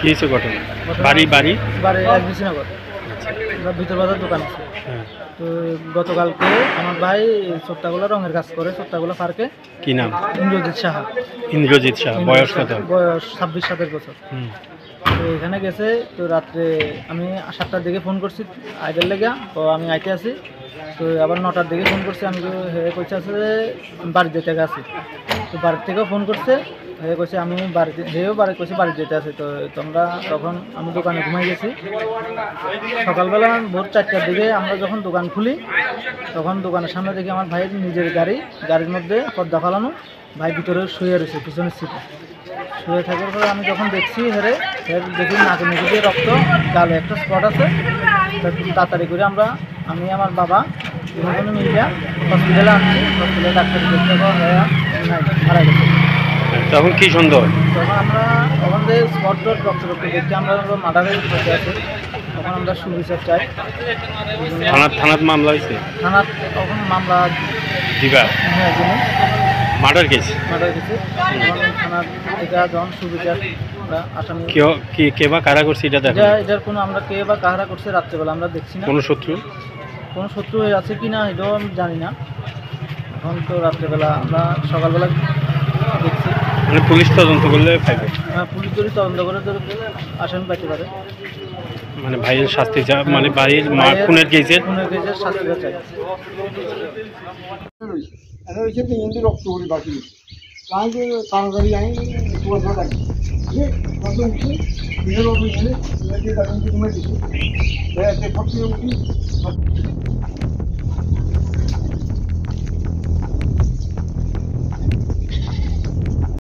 কি হয়েছে ঘটনা? বাড়ি বাড়ি? বাড়ি এসবিসি ভিতর বাজার দোকান আছে। হ্যাঁ। তো গতকালকে আমার ভাই ছোট্টাগুলো রঙের কাজ করে ছোট্টাগুলো পার্কে। কি নাম? ইন্দ্রজিৎ সাহা। ইন্দ্রজিৎ শাহ বয়স কত? বয়স ছাব্বিশ সাতাশ বছর। তো এখানে গেছে তো রাত্রে আমি সাতটার দিকে ফোন করছি আইডেল লেগে তো আমি আইতে আছি তো আবার নটার দিকে ফোন করছি, আমি হে কইছে আছে যে বাড়ি যেতে আছি তো বাড়ির থেকেও ফোন করছে হে কইছে আমি বাড়িতে হেও বাড়ি কইছে বাড়ি যেতে আছি। তো তোমরা তখন আমি দোকানে ঘুমাই গেছি। সকালবেলা ভোর চারটার দিকে আমরা যখন দোকান খুলি, তখন দোকানের সামনে দেখি আমার ভাইয়ের নিজের গাড়ি, গাড়ির মধ্যে পর্দা ফালানো, ভাই ভিতরে শুয়ে রয়েছে, পিছনের সিটে শুয়ে থাকার পরে আমি যখন দেখছি হেরে হের দেখি নাকে দিয়ে রক্ত, গালে একটা স্পট আছে। তাড়াতাড়ি করে আমরা আমি আমার বাবা দুজনে মিলিয়া হসপিটালে আনছি হসপিটালে ডাক্তার দেখতে মারা গেছে। তখন কি সন্দেহ? তখন আমরা ওখান থেকে স্পট ডট রক্ত রক্ত দেখতে আমরা মাদারের বসে আছি। তখন আমরা সুবিচার চাই। থানার থানার মামলা হয়েছে? থানার তখন মামলা দিবা? হ্যাঁ মার্ডার কেস? মারা গেছে তখন থানার এটা যখন সুবিচার আমরা আসামি। কে বা কারা করছে এটা দেখো এটা এটার কোনো আমরা কে বা কারা করছে রাত্রেবেলা আমরা দেখছি না। কোনো শত্রু? কোনো শত্রু হয়ে আছে কি না এটাও আমি জানি না। এখন তো রাত্রেবেলা আমরা সকালবেলা দেখছি। মানে পুলিশ তদন্ত করলে পাইবে? হ্যাঁ, পুলিশ যদি তদন্ত করে তো আসামি পাইতে পারে। মানে ভাইয়ের শাস্তি চা মানে ভাইয়ের মা খুনের কেসের খুনের কেসের শাস্তিটা চাই। এটা হচ্ছে রক্ত করি বাকি কাজে আমি কথা যে